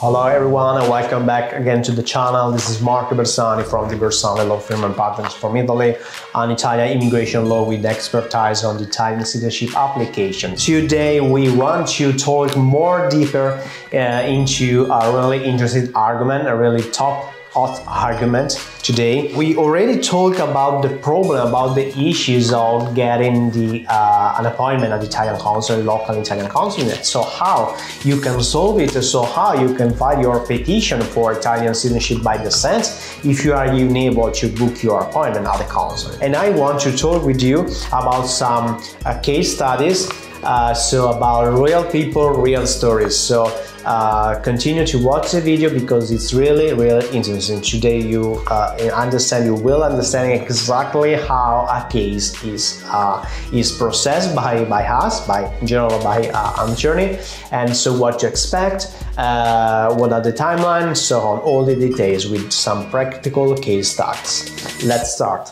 Hello everyone and welcome back again to the channel. This is Marco Bersani from the Bersani Law Firm and Partners from Italy, an Italian immigration law with expertise on the Italian citizenship application. Today we want to talk more deeper uh, into a really interesting argument, a really top hot argument today. We already talked about the problem, about the issues of getting the uh, an appointment at the Italian consulate, local Italian consulate. So how you can solve it, so how you can file your petition for Italian citizenship by descent if you are unable to book your appointment at the consulate. And I want to talk with you about some uh, case studies uh, so about real people, real stories. So uh, continue to watch the video because it's really, really interesting. Today you uh, understand, you will understand exactly how a case is uh, is processed by by us, by in general by uh, Journey, and so what to expect, what are the timelines, so on, all the details with some practical case studies. Let's start.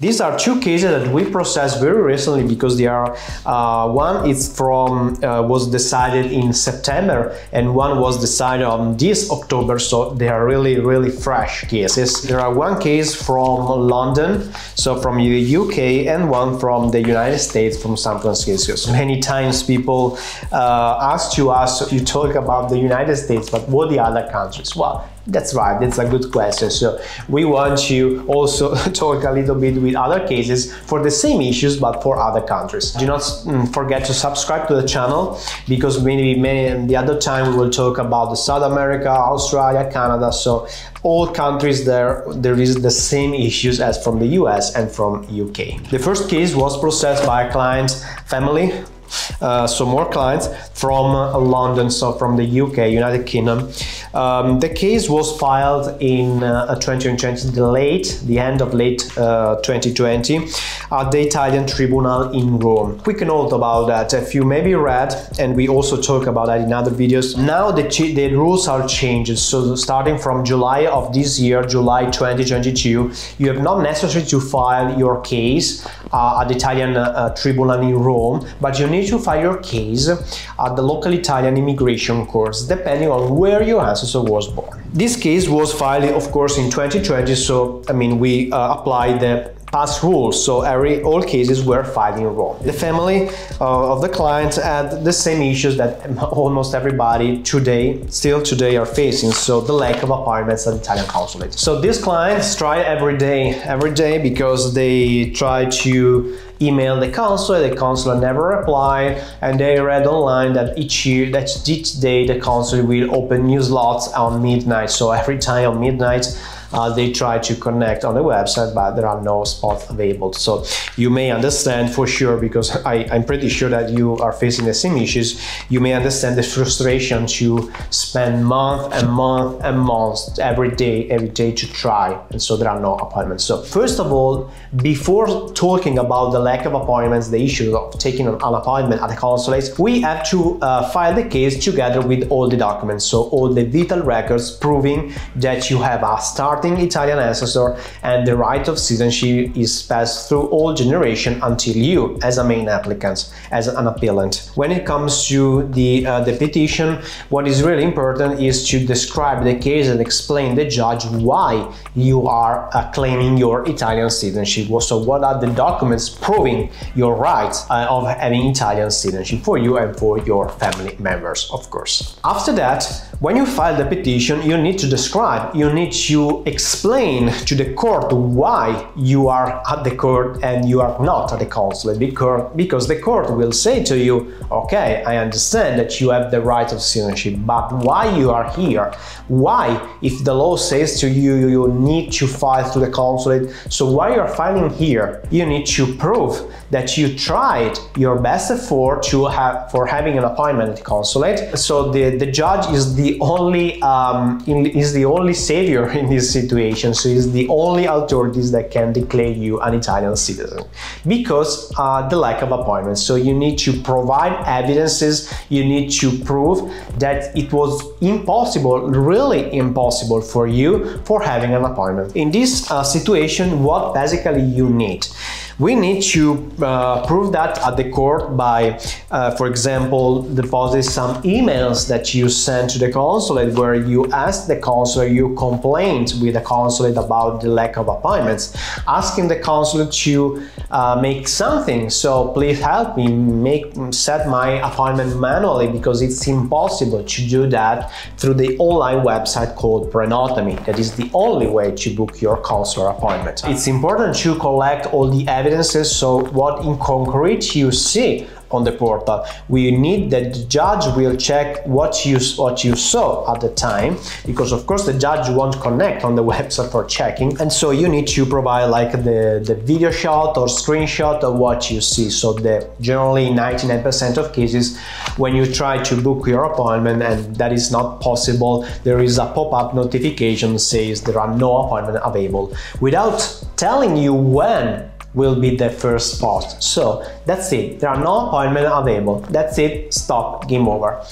These are two cases that we processed very recently because they are uh, one is from uh, was decided in September and one was decided on this October so they are really really fresh cases. There are one case from London so from the UK and one from the United States from San Francisco. So many times people uh, ask to us you talk about the United States but what the other countries? Well that's right, that's a good question. So we want to also talk a little bit with other cases for the same issues but for other countries. Do not mm, forget to subscribe to the channel because maybe many, the other time we will talk about the South America, Australia, Canada. So all countries there there is the same issues as from the US and from UK. The first case was processed by a client's family uh, so more clients from uh, London, so from the UK, United Kingdom. Um, the case was filed in uh, 2020, the late, the end of late uh, 2020, at the Italian tribunal in Rome. Quick note about that, if you maybe read, and we also talk about that in other videos, now the, the rules are changed. So starting from July of this year, July 2022, you have not necessary to file your case uh, at the Italian uh, tribunal in Rome, but you need to file your case at the local Italian immigration courts, depending on where your ancestor was born. This case was filed, of course, in 2020, so I mean, we uh, applied the past rules, so every all cases were filed in Rome. The family uh, of the client had the same issues that almost everybody today, still today, are facing. So the lack of apartments at the Italian consulate. So these clients try every day, every day because they try to email the consulate, the consulate never replied, and they read online that each year, that each day the consulate will open new slots on midnight. So every time on midnight, uh, they try to connect on the website, but there are no spots available. So you may understand for sure, because I, I'm pretty sure that you are facing the same issues, you may understand the frustration to spend month and month and months every day, every day to try. And so there are no appointments. So first of all, before talking about the lack of appointments, the issue of taking an appointment at the consulate, we have to uh, file the case together with all the documents. So all the vital records proving that you have a start Italian ancestor and the right of citizenship is passed through all generation until you as a main applicant, as an appellant. When it comes to the, uh, the petition, what is really important is to describe the case and explain the judge why you are uh, claiming your Italian citizenship. So what are the documents proving your right uh, of having Italian citizenship for you and for your family members, of course. After that, when you file the petition, you need to describe, you need to explain to the court why you are at the court and you are not at the consulate because the court will say to you, okay, I understand that you have the right of citizenship, but why you are here? Why, if the law says to you, you need to file to the consulate, so why you are filing here? You need to prove that you tried your best effort to have for having an appointment at the consulate. So the, the judge is the only um, in, is the only savior in this situation. So it's the only authorities that can declare you an Italian citizen because uh, the lack of appointments. So you need to provide evidences, you need to prove that it was impossible, really impossible for you for having an appointment. In this uh, situation, what basically you need? We need to uh, prove that at the court by, uh, for example, deposit some emails that you sent to the consulate where you ask the consulate, you complained with the consulate about the lack of appointments, asking the consulate to uh, make something. So please help me make set my appointment manually because it's impossible to do that through the online website called Prenotami. That is the only way to book your consular appointment. It's important to collect all the evidence evidences, so what in concrete you see on the portal. We need that the judge will check what you what you saw at the time, because of course the judge won't connect on the website for checking, and so you need to provide like the, the video shot or screenshot of what you see. So the generally 99% of cases, when you try to book your appointment and that is not possible, there is a pop-up notification says there are no appointment available without telling you when will be the first spot. So that's it. There are no appointments available. That's it. Stop. Game over.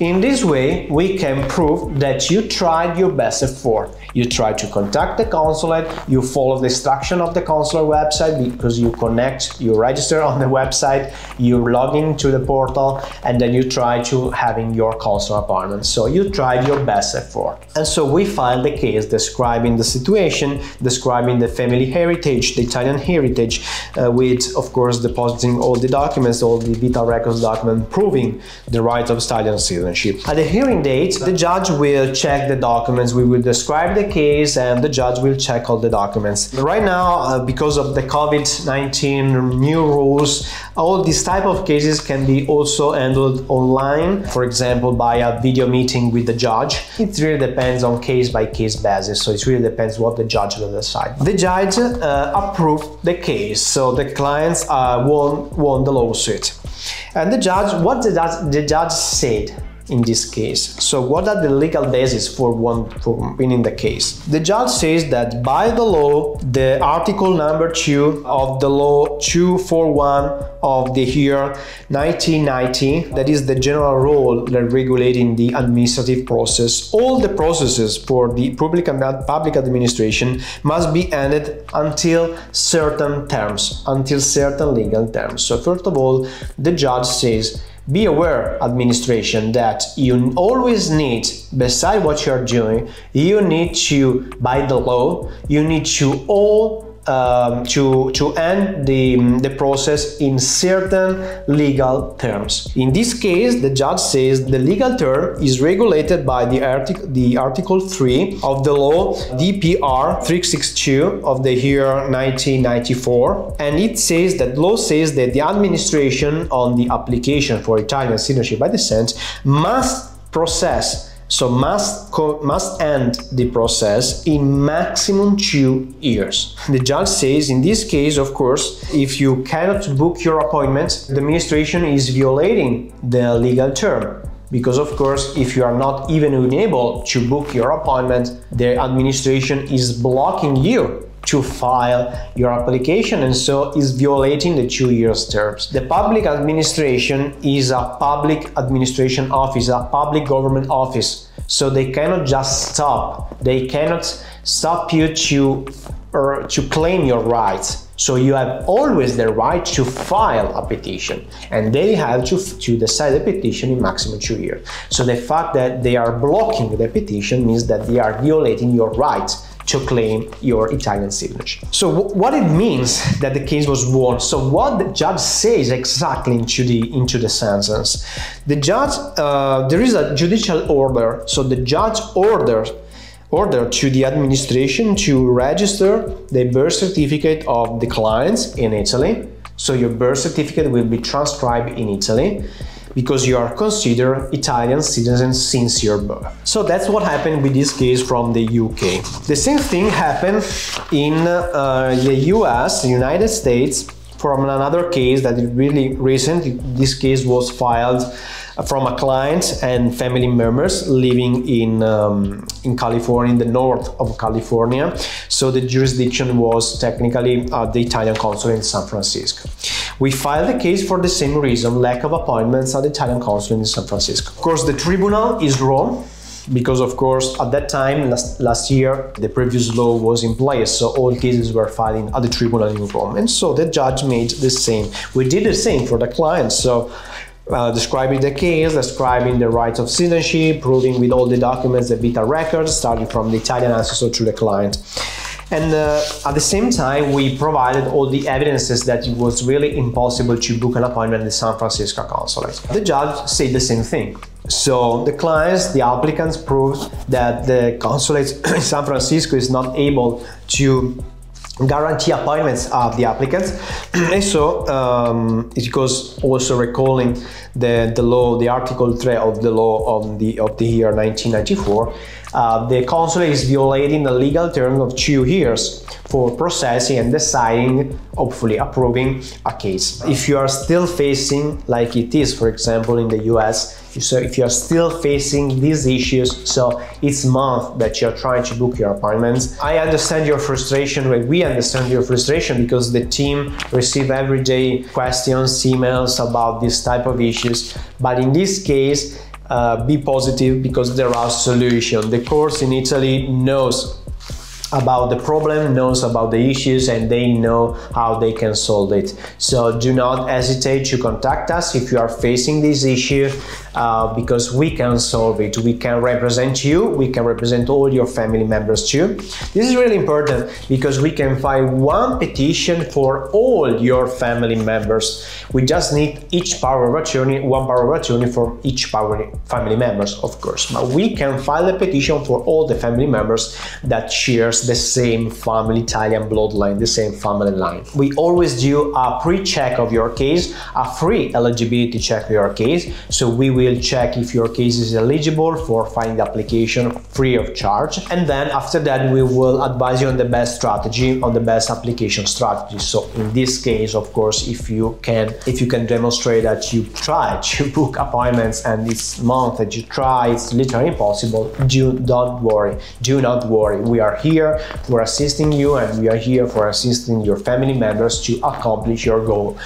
In this way, we can prove that you tried your best effort. You try to contact the consulate, you follow the instruction of the consular website because you connect, you register on the website, you log into the portal, and then you try to having your consular appointment. So you tried your best effort. And so we filed the case describing the situation, describing the family heritage, the Italian heritage, uh, with, of course, depositing all the documents, all the vital records document proving the right of Italian citizenship. At the hearing date, the judge will check the documents, we will describe the case and the judge will check all the documents. Right now, uh, because of the COVID-19 new rules, all these type of cases can be also handled online, for example, by a video meeting with the judge. It really depends on case by case basis, so it really depends what the judge will decide. The judge uh, approved the case, so the clients uh, won, won the lawsuit. And the judge, what the judge, the judge said in this case. So what are the legal basis for one for winning the case? The judge says that by the law, the article number 2 of the law 241 of the year 1990, that is the general rule that regulating the administrative process, all the processes for the public public administration must be ended until certain terms, until certain legal terms. So first of all, the judge says be aware, administration, that you always need, beside what you're doing, you need to, by the law, you need to all um, to, to end the, the process in certain legal terms. In this case, the judge says the legal term is regulated by the, artic the Article 3 of the law DPR 362 of the year 1994 and it says that law says that the administration on the application for Italian citizenship by descent must process so must, must end the process in maximum two years. The judge says in this case, of course, if you cannot book your appointment, the administration is violating the legal term. Because of course, if you are not even able to book your appointment, the administration is blocking you to file your application and so is violating the two years terms. The public administration is a public administration office, a public government office. So they cannot just stop. They cannot stop you to or to claim your rights. So you have always the right to file a petition and they have to, to decide the petition in maximum two years. So the fact that they are blocking the petition means that they are violating your rights to claim your Italian citizenship. So what it means that the case was won. So what the judge says exactly into the into the sentence. The judge, uh, there is a judicial order. So the judge orders order to the administration to register the birth certificate of the clients in Italy. So your birth certificate will be transcribed in Italy because you are considered Italian citizen since your birth. So that's what happened with this case from the UK. The same thing happened in uh, the US, the United States, from another case that is really recent. This case was filed from a client and family members living in um, in California, in the north of California. So the jurisdiction was technically uh, the Italian consulate in San Francisco. We filed the case for the same reason, lack of appointments at the Italian consulate in San Francisco. Of course, the tribunal is Rome, because of course at that time last, last year the previous law was in place so all cases were filed at the tribunal in Rome and so the judge made the same we did the same for the client so uh, describing the case, describing the rights of citizenship, proving with all the documents the vital records, starting from the Italian ancestor to the client. And uh, at the same time, we provided all the evidences that it was really impossible to book an appointment in the San Francisco consulate. The judge said the same thing. So the clients, the applicants proved that the consulate in San Francisco is not able to guarantee appointments of the applicants. And so um, it goes also recalling the, the law the article 3 of the law of the of the year 1994 uh, the consulate is violating the legal term of two years for processing and deciding, hopefully approving a case. If you are still facing, like it is, for example, in the US, so if you're still facing these issues, so it's month that you're trying to book your appointments. I understand your frustration, we understand your frustration because the team receive every day questions, emails about this type of issues. But in this case, uh, be positive because there are solutions. The course in Italy knows about the problem, knows about the issues, and they know how they can solve it. So do not hesitate to contact us if you are facing this issue uh, because we can solve it. We can represent you, we can represent all your family members too. This is really important because we can file one petition for all your family members. We just need each power of attorney, one power of attorney for each power family members, of course. But we can file a petition for all the family members that shares the same family Italian bloodline, the same family line. We always do a pre-check of your case, a free eligibility check of your case. So we will check if your case is eligible for the application free of charge. And then after that, we will advise you on the best strategy, on the best application strategy. So in this case, of course, if you can, if you can demonstrate that you try to book appointments and this month that you try, it's literally impossible, do don't worry. Do not worry. We are here for assisting you and we are here for assisting your family members to accomplish your goal.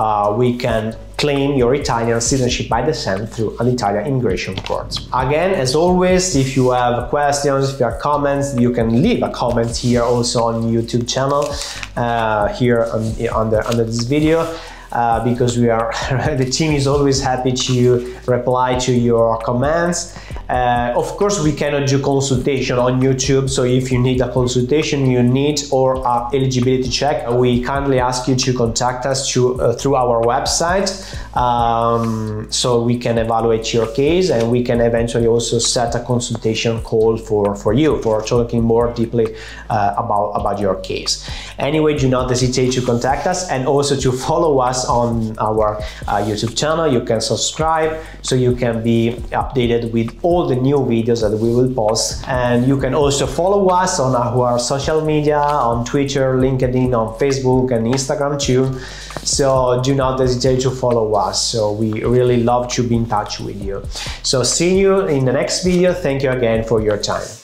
Uh, we can claim your Italian citizenship by descent through an Italian immigration court. Again, as always, if you have questions, if you have comments, you can leave a comment here also on YouTube channel uh, here on, under, under this video. Uh, because we are the team is always happy to reply to your comments uh, of course, we cannot do consultation on YouTube, so if you need a consultation, you need or a eligibility check, we kindly ask you to contact us to, uh, through our website um, so we can evaluate your case and we can eventually also set a consultation call for, for you for talking more deeply uh, about, about your case. Anyway, do not hesitate to contact us and also to follow us on our uh, YouTube channel. You can subscribe so you can be updated with all the new videos that we will post. And you can also follow us on our social media, on Twitter, LinkedIn, on Facebook and Instagram too. So do not hesitate to follow us. So we really love to be in touch with you. So see you in the next video. Thank you again for your time.